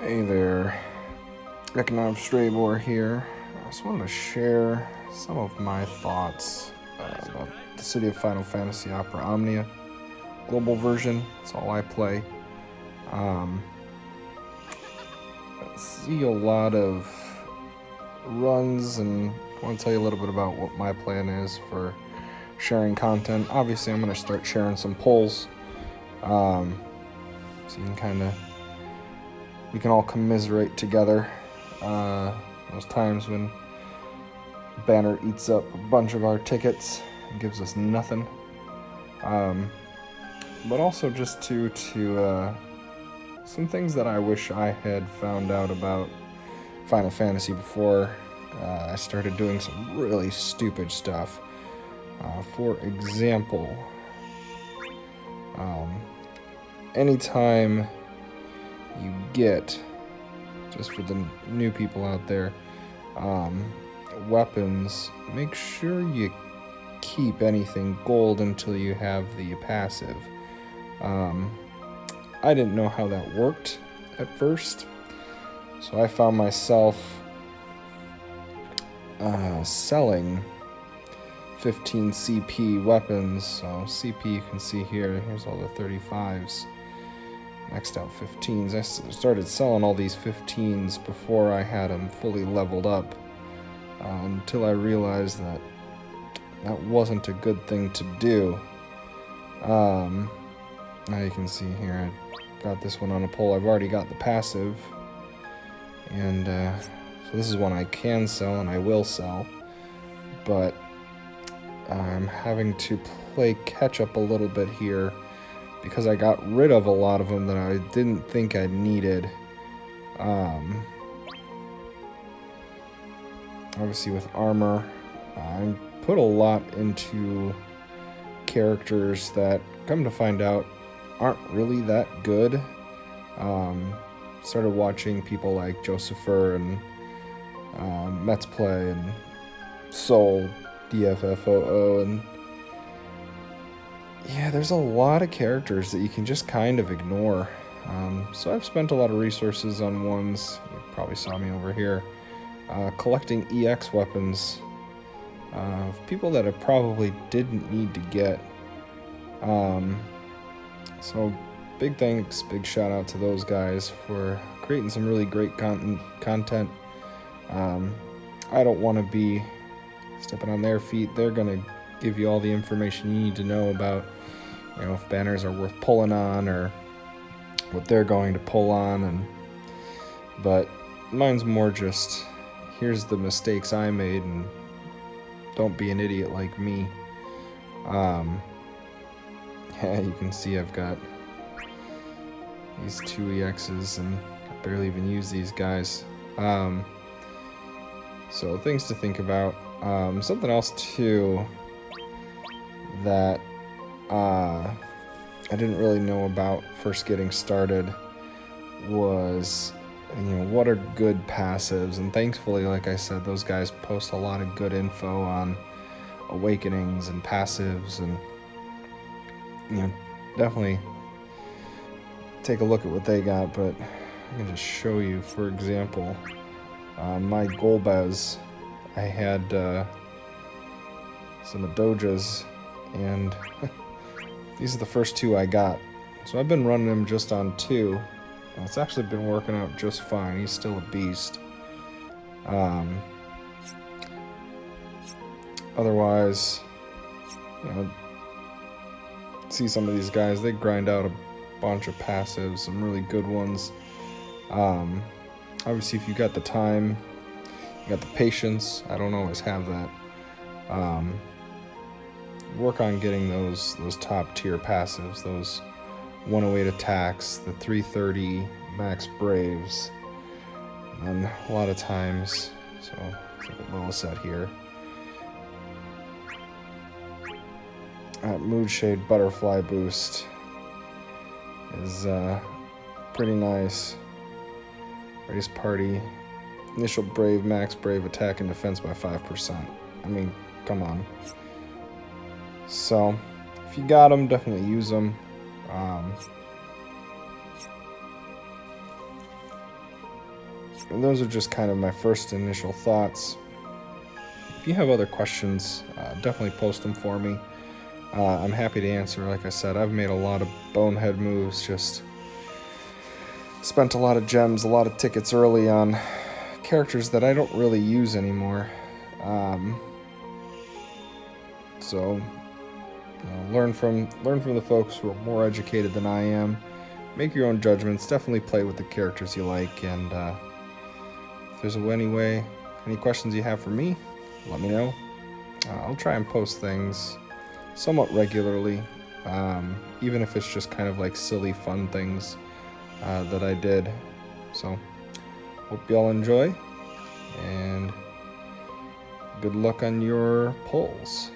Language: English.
Hey there, Economic Straybor here. I just wanted to share some of my thoughts uh, about the Dissidia Final Fantasy Opera Omnia global version. It's all I play. Um, I see a lot of runs, and I want to tell you a little bit about what my plan is for sharing content. Obviously, I'm going to start sharing some polls, um, so you can kind of we can all commiserate together. Uh, those times when Banner eats up a bunch of our tickets and gives us nothing. Um, but also just to to uh, some things that I wish I had found out about Final Fantasy before uh, I started doing some really stupid stuff. Uh, for example, um, anytime you get, just for the new people out there, um, weapons, make sure you keep anything gold until you have the passive. Um, I didn't know how that worked at first, so I found myself uh, selling 15 CP weapons. So CP you can see here, here's all the 35s maxed out 15s. I started selling all these 15s before I had them fully leveled up uh, until I realized that that wasn't a good thing to do. Um, now you can see here, I got this one on a pole. I've already got the passive. And uh, so this is one I can sell and I will sell. But I'm having to play catch up a little bit here because I got rid of a lot of them that I didn't think I needed. Um, obviously with armor, I put a lot into characters that, come to find out, aren't really that good. Um, started watching people like Josephyr and um, Mets Play and Soul, DFFOO, and yeah, there's a lot of characters that you can just kind of ignore. Um, so I've spent a lot of resources on ones, you probably saw me over here, uh, collecting EX weapons uh, of people that I probably didn't need to get. Um, so big thanks, big shout out to those guys for creating some really great con content. Um, I don't want to be stepping on their feet. They're going to give you all the information you need to know about you know if banners are worth pulling on or what they're going to pull on and but mine's more just here's the mistakes I made and don't be an idiot like me. Um yeah you can see I've got these two EXs and I barely even use these guys. Um so things to think about. Um something else too that uh, I didn't really know about first getting started was you know what are good passives? And thankfully like I said those guys post a lot of good info on awakenings and passives and you know definitely take a look at what they got but I can just show you for example uh, my Golbez. I had uh, some Dojas and these are the first two I got. So I've been running him just on two. It's actually been working out just fine. He's still a beast. Um, otherwise, you know, see some of these guys, they grind out a bunch of passives, some really good ones. Um, obviously, if you got the time, you got the patience, I don't always have that. Um, work on getting those those top tier passives, those 108 attacks, the 330 max braves, and a lot of times, so look at Lilith here. That Moonshade Butterfly boost is uh, pretty nice. Race Party, initial Brave, Max Brave, attack and defense by 5%. I mean, come on. So, if you got them, definitely use them. Um, those are just kind of my first initial thoughts. If you have other questions, uh, definitely post them for me. Uh, I'm happy to answer. Like I said, I've made a lot of bonehead moves, just spent a lot of gems, a lot of tickets early on characters that I don't really use anymore. Um, so, know, learn from learn from the folks who are more educated than I am. Make your own judgments. Definitely play with the characters you like, and uh, if there's any way, any questions you have for me, let me know. Uh, I'll try and post things somewhat regularly, um, even if it's just kind of like silly, fun things uh, that I did. So, hope y'all enjoy, and good luck on your polls.